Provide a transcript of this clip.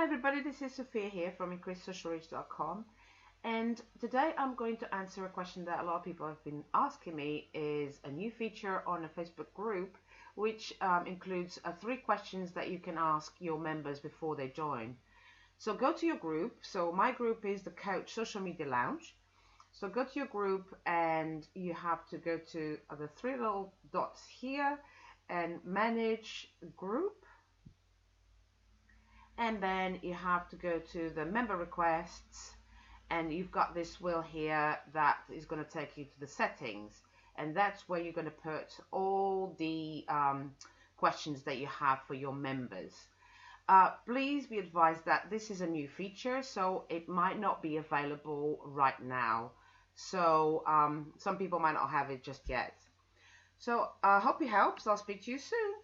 Hi everybody, this is Sofia here from increasesocialreach.com and today I'm going to answer a question that a lot of people have been asking me is a new feature on a Facebook group which um, includes uh, three questions that you can ask your members before they join. So go to your group, so my group is the Coach Social Media Lounge. So go to your group and you have to go to the three little dots here and manage group and then you have to go to the member requests and you've got this wheel here that is going to take you to the settings and that's where you're going to put all the um, questions that you have for your members. Uh, please be advised that this is a new feature so it might not be available right now so um, some people might not have it just yet. So I uh, hope it helps. I'll speak to you soon.